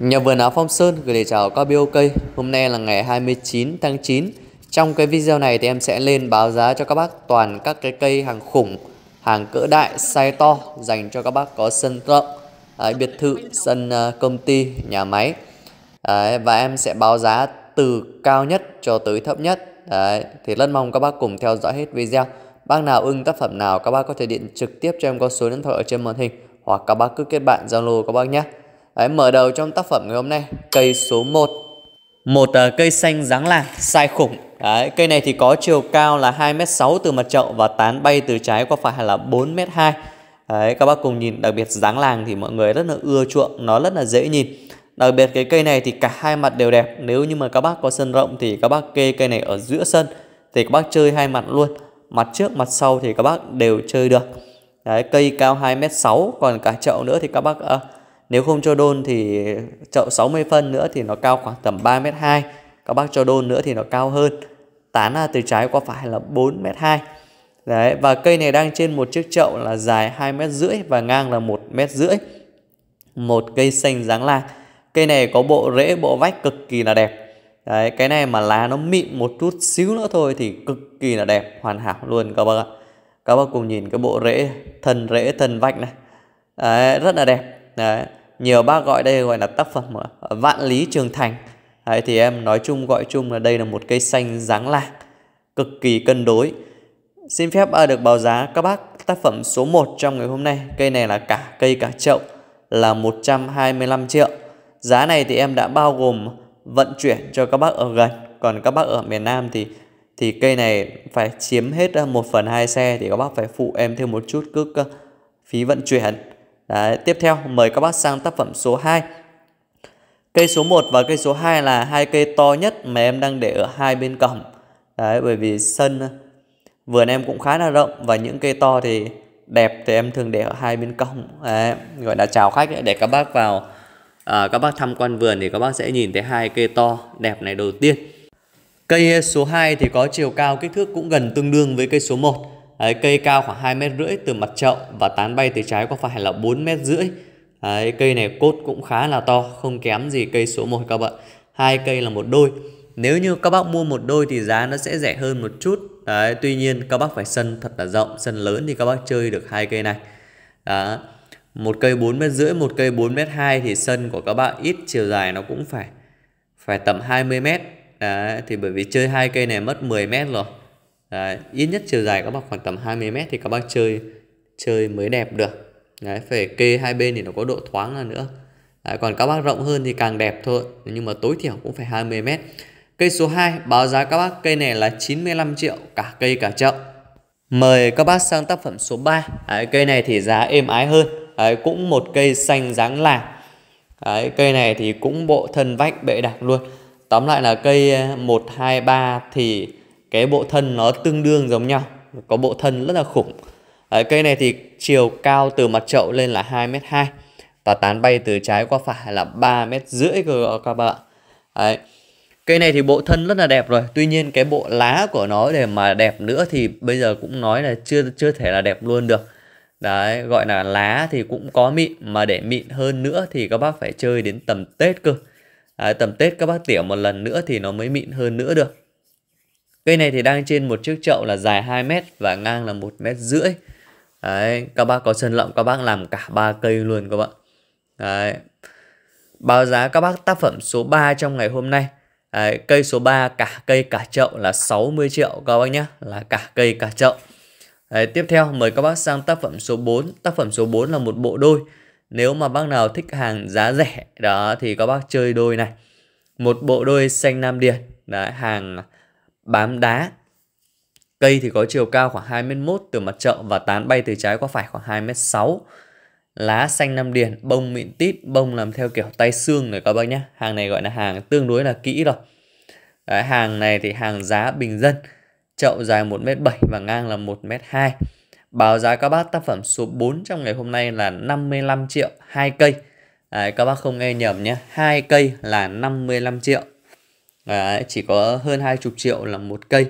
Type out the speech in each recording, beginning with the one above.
Nhà vườn áo Phong Sơn gửi lời chào các bio cây Hôm nay là ngày 29 tháng 9 Trong cái video này thì em sẽ lên báo giá cho các bác toàn các cái cây hàng khủng Hàng cỡ đại, size to Dành cho các bác có sân rộng à, Biệt thự, sân à, công ty, nhà máy. Đấy, Và em sẽ báo giá từ cao nhất cho tới thấp nhất. Đấy, Thì rất mong các bác cùng theo dõi hết video. Bác nào ưng tác phẩm nào các bác có thể điện trực tiếp cho em qua số điện thoại ở trên màn hình Hoặc các bác cứ kết bạn Zalo các bác nhé. Đấy, mở đầu trong tác phẩm ngày hôm nay cây số 1 một uh, cây xanh dáng làng sai khủng. Đấy, cây này thì có chiều cao là 2m6 từ mặt chậu và tán bay từ trái qua phải là 4m2 Đấy, các bác cùng nhìn đặc biệt dáng làng thì mọi người rất là ưa chuộng nó rất là dễ nhìn. Đặc biệt cái cây này thì cả hai mặt đều đẹp. Nếu như mà các bác có sân rộng thì các bác kê cây này ở giữa sân thì các bác chơi hai mặt luôn. Mặt trước mặt sau thì các bác đều chơi được. Đấy, cây cao 2m6 còn cả chậu nữa thì các bác uh, nếu không cho đôn thì chậu 60 phân nữa thì nó cao khoảng tầm 3m2 Các bác cho đôn nữa thì nó cao hơn Tán là từ trái qua phải là 4m2 Đấy, và cây này đang trên một chiếc chậu là dài 2 mét rưỡi và ngang là 1 mét rưỡi. Một cây xanh dáng lạc. Cây này có bộ rễ, bộ vách cực kỳ là đẹp. Đấy, cái này mà lá nó mịn một chút xíu nữa thôi thì cực kỳ là đẹp, hoàn hảo luôn các bác ạ. Các bác cùng nhìn cái bộ rễ, thân rễ, thân vách này. Đấy, rất là đẹp. Đấy nhiều bác gọi đây gọi là tác phẩm ờ, vạn lý trường thành. Đấy, thì em nói chung gọi chung là đây là một cây xanh dáng lạc cực kỳ cân đối. Xin phép à, được báo giá các bác tác phẩm số 1 trong ngày hôm nay. Cây này là cả cây cả chậu là 125 triệu. Giá này thì em đã bao gồm vận chuyển cho các bác ở gần. Còn các bác ở miền Nam thì thì cây này phải chiếm hết à, 1 phần 2 xe thì các bác phải phụ em thêm một chút cước phí vận chuyển. Đấy, tiếp theo mời các bác sang tác phẩm số 2. Cây số 1 và cây số 2 là hai cây to nhất mà em đang để ở hai bên cổng. Đấy, bởi vì sân vườn em cũng khá là rộng và những cây to thì đẹp thì em thường để ở hai bên cổng. Đấy, gọi là chào khách để các bác vào à, các bác tham quan vườn thì các bác sẽ nhìn thấy hai cây to đẹp này đầu tiên. Cây số 2 thì có chiều cao kích thước cũng gần tương đương với cây số 1 Đấy, cây cao khoảng 2 mét rưỡi từ mặt chậu và tán bay từ trái có phải là 4 mét rưỡi. Đấy, cây này cốt cũng khá là to, không kém gì cây số 1 các bạn. Hai cây là một đôi. Nếu như các bác mua một đôi thì giá nó sẽ rẻ hơn một chút. Đấy, tuy nhiên các bác phải sân thật là rộng, sân lớn thì các bác chơi được hai cây này. Đó. Một cây 4 mét rưỡi, một cây 4 mét 2 thì sân của các bạn ít chiều dài nó cũng phải phải tầm 20 mét. Đấy, thì bởi vì chơi hai cây này mất 10 mét rồi. Đấy, ít nhất chiều dài các bác khoảng tầm 20 mét thì các bác chơi chơi mới đẹp được. Đấy, phải kê hai bên thì nó có độ thoáng là nữa. Đấy, còn các bác rộng hơn thì càng đẹp thôi nhưng mà tối thiểu cũng phải 20 mét. Cây số 2 báo giá các bác cây này là 95 triệu cả cây cả chậu. Mời các bác sang tác phẩm số 3 Đấy, cây này thì giá êm ái hơn. Đấy, cũng một cây xanh dáng làng Đấy, cây này thì cũng bộ thân vách bệ đặc luôn. Tóm lại là cây 1, 2, 3 thì cái bộ thân nó tương đương giống nhau có bộ thân rất là khủng. Đấy, cây này thì chiều cao từ mặt chậu lên là 2m2 và tán bay từ trái qua phải là 3 mét rưỡi cơ các bạn Đấy. Cây này thì bộ thân rất là đẹp rồi Tuy nhiên cái bộ lá của nó để mà đẹp nữa thì bây giờ cũng nói là chưa chưa thể là đẹp luôn được. Đấy gọi là lá thì cũng có mịn Mà để mịn hơn nữa thì các bác phải chơi đến tầm Tết cơ. Đấy, Tầm Tết các bác tỉa một lần nữa thì nó mới mịn hơn nữa được. Cây này thì đang trên một chiếc chậu là dài 2 mét và ngang là 1 mét rưỡi. Đấy, các bác có sân lộng các bác làm cả ba cây luôn các bạn. Đấy. Báo giá các bác tác phẩm số 3 trong ngày hôm nay. Đấy, cây số 3 cả cây cả chậu là 60 triệu các bác nhé, là cả cây cả chậu. Đấy, tiếp theo mời các bác sang tác phẩm số 4. Tác phẩm số 4 là một bộ đôi. Nếu mà bác nào thích hàng giá rẻ đó thì các bác chơi đôi này. Một bộ đôi xanh nam điền, đấy, hàng bám đá. Cây thì có chiều cao khoảng 2m1 từ mặt chậu và tán bay từ trái qua phải khoảng 2m6. Lá xanh năm điền, bông mịn tít, bông làm theo kiểu tay xương này các bác nhé. Hàng này gọi là hàng tương đối là kỹ rồi. Đấy, hàng này thì hàng giá bình dân. Chậu dài 1m7 và ngang là 1m2. Báo giá các bác tác phẩm số 4 trong ngày hôm nay là 55 triệu hai cây. Đấy, các bác không nghe nhầm nhé. hai cây là 55 triệu. Đấy, chỉ có hơn 20 triệu là một cây.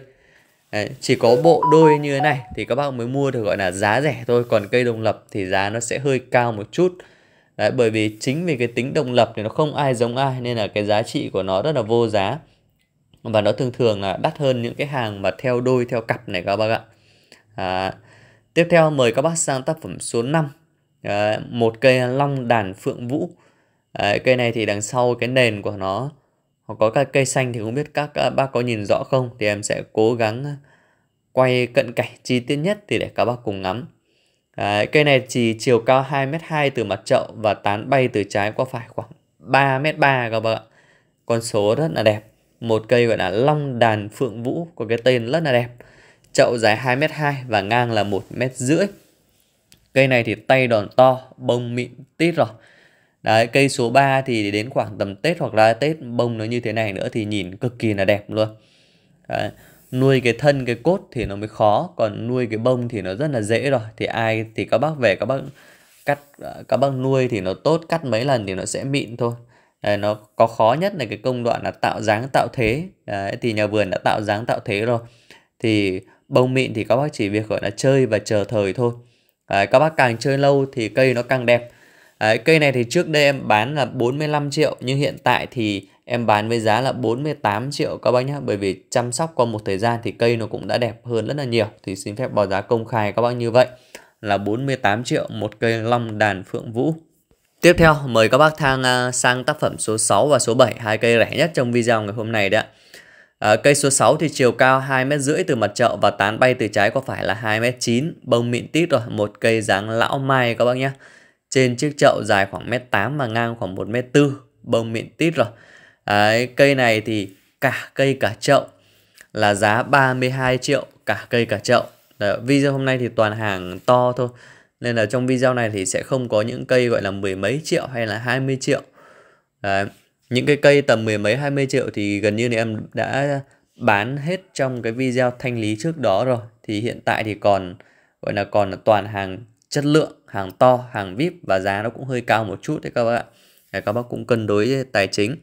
Đấy, chỉ có bộ đôi như thế này thì các bác mới mua được gọi là giá rẻ thôi. Còn cây đồng lập thì giá nó sẽ hơi cao một chút. Đấy, bởi vì chính vì cái tính đồng lập thì nó không ai giống ai nên là cái giá trị của nó rất là vô giá. Và nó thường thường là đắt hơn những cái hàng mà theo đôi theo cặp này các bác ạ. À, tiếp theo mời các bác sang tác phẩm số 5 à, một cây long đàn phượng vũ. À, cây này thì đằng sau cái nền của nó hoặc có các cây xanh thì không biết các bác có nhìn rõ không? Thì em sẽ cố gắng à, quay cận cảnh chi tiết nhất thì để các bác cùng ngắm. À, cây này chỉ chiều cao 2m2 từ mặt chậu và tán bay từ trái qua phải khoảng 3m3 các bạn ạ. Con số rất là đẹp. Một cây gọi là long đàn phượng vũ có cái tên rất là đẹp. Chậu dài 2m2 và ngang là 1m rưỡi. Cây này thì tay đòn to bông mịn tít rồi. Đấy, cây số 3 thì đến khoảng tầm Tết hoặc là Tết bông nó như thế này nữa thì nhìn cực kỳ là đẹp luôn. Đấy, nuôi cái thân cái cốt thì nó mới khó, còn nuôi cái bông thì nó rất là dễ rồi. Thì ai thì các bác về các bác cắt à, các bác nuôi thì nó tốt, cắt mấy lần thì nó sẽ mịn thôi. Đấy, nó có khó nhất là cái công đoạn là tạo dáng tạo thế. Đấy, thì nhà vườn đã tạo dáng tạo thế rồi. Thì bông mịn thì các bác chỉ việc gọi là chơi và chờ thời thôi. Đấy, các bác càng chơi lâu thì cây nó càng đẹp Đấy, cây này thì trước đây em bán là 45 triệu nhưng hiện tại thì em bán với giá là 48 triệu các bác nhé bởi vì chăm sóc qua một thời gian thì cây nó cũng đã đẹp hơn rất là nhiều. Thì xin phép báo giá công khai các bác như vậy. Là 48 triệu một cây long đàn phượng vũ. Tiếp theo mời các bác thang à, sang tác phẩm số 6 và số 7 hai cây rẻ nhất trong video ngày hôm nay đấy ạ. À, cây số 6 thì chiều cao 2 mét rưỡi từ mặt chậu và tán bay từ trái có phải là 2 mét 9 bông mịn tít rồi. Một cây dáng lão mai các bác nhé trên chiếc chậu dài khoảng mét 8 và ngang khoảng 1 mét 4 bông mịn tít rồi. Đấy, cây này thì cả cây cả chậu là giá 32 triệu cả cây cả chậu. Đấy, video hôm nay thì toàn hàng to thôi nên là trong video này thì sẽ không có những cây gọi là mười mấy triệu hay là 20 triệu. Đấy, những cái cây tầm mười mấy 20 triệu thì gần như là em đã bán hết trong cái video thanh lý trước đó rồi. Thì hiện tại thì còn gọi là còn toàn hàng chất lượng hàng to hàng vip và giá nó cũng hơi cao một chút đấy các bác ạ. Các bác cũng cân đối tài chính.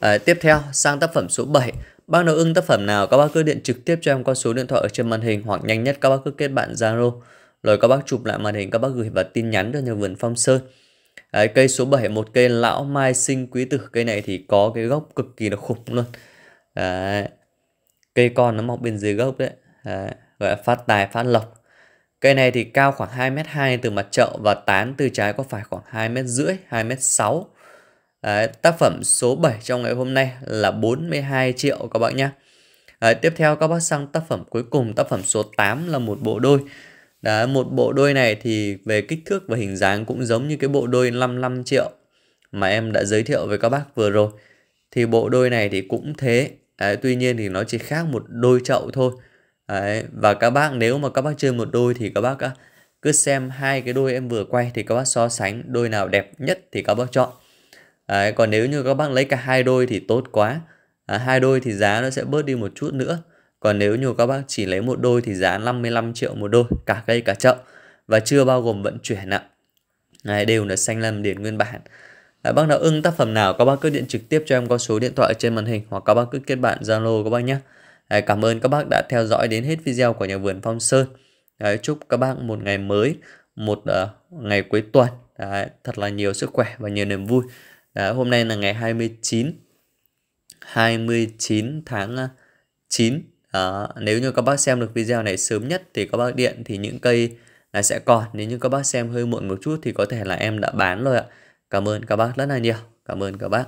À, tiếp theo sang tác phẩm số 7 bác nào ưng tác phẩm nào các bác cứ điện trực tiếp cho em qua số điện thoại ở trên màn hình hoặc nhanh nhất các bác cứ kết bạn zalo. Rồi các bác chụp lại màn hình các bác gửi vào tin nhắn cho nhà vườn phong sơn. Đấy, cây số 7 một cây lão mai sinh quý tử. Cây này thì có cái gốc cực kỳ là khủng luôn. Đấy. cây con nó mọc bên dưới gốc đấy, đấy. gọi là phát tài phát lộc. Cây này thì cao khoảng 2m2 từ mặt chậu và tán từ trái có phải khoảng 2m rưỡi, 2m6. Đấy, tác phẩm số 7 trong ngày hôm nay là 42 triệu các bạn nhé. Đấy, tiếp theo các bác sang tác phẩm cuối cùng, tác phẩm số 8 là một bộ đôi. Đấy, một bộ đôi này thì về kích thước và hình dáng cũng giống như cái bộ đôi 55 triệu mà em đã giới thiệu với các bác vừa rồi. Thì bộ đôi này thì cũng thế, Đấy, tuy nhiên thì nó chỉ khác một đôi chậu thôi. Đấy, và các bác nếu mà các bác chơi một đôi thì các bác cứ xem hai cái đôi em vừa quay thì các bác so sánh đôi nào đẹp nhất thì các bác chọn. Đấy, còn nếu như các bác lấy cả hai đôi thì tốt quá. À, hai đôi thì giá nó sẽ bớt đi một chút nữa. Còn nếu như các bác chỉ lấy một đôi thì giá 55 triệu một đôi, cả cây cả chậu và chưa bao gồm vận chuyển ạ. Đấy, đều là xanh lâm điển nguyên bản. À, bác nào ưng tác phẩm nào các bác cứ điện trực tiếp cho em qua số điện thoại trên màn hình hoặc các bác cứ kết bạn Zalo các bác nhé. Cảm ơn các bác đã theo dõi đến hết video của nhà vườn Phong Sơn. Đấy, chúc các bác một ngày mới, một uh, ngày cuối tuần Đấy, thật là nhiều sức khỏe và nhiều niềm vui. Đấy, hôm nay là ngày 29 29 tháng ờ, 9. À, nếu như các bác xem được video này sớm nhất thì các bác điện thì những cây là sẽ còn. Nếu như các bác xem hơi muộn một chút thì có thể là em đã bán rồi ạ. Cảm ơn các bác rất là nhiều. Cảm ơn các bác.